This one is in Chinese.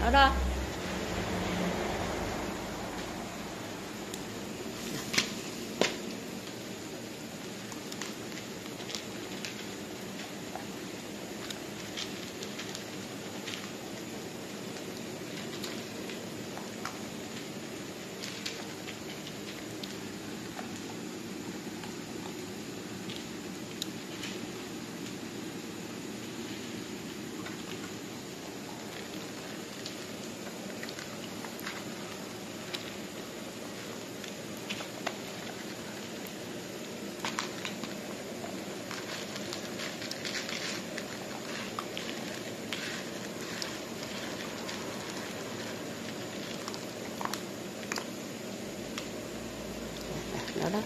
好了好了。